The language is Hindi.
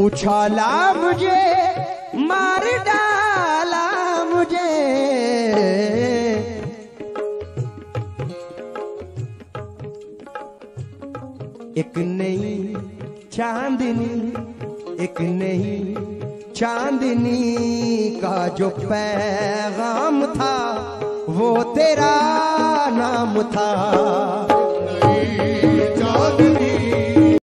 उछाला मुझे, मार डाला मुझे। एक नई चांदनी, एक नई चांदनी का जो पैगाम था, वो तेरा नाम था।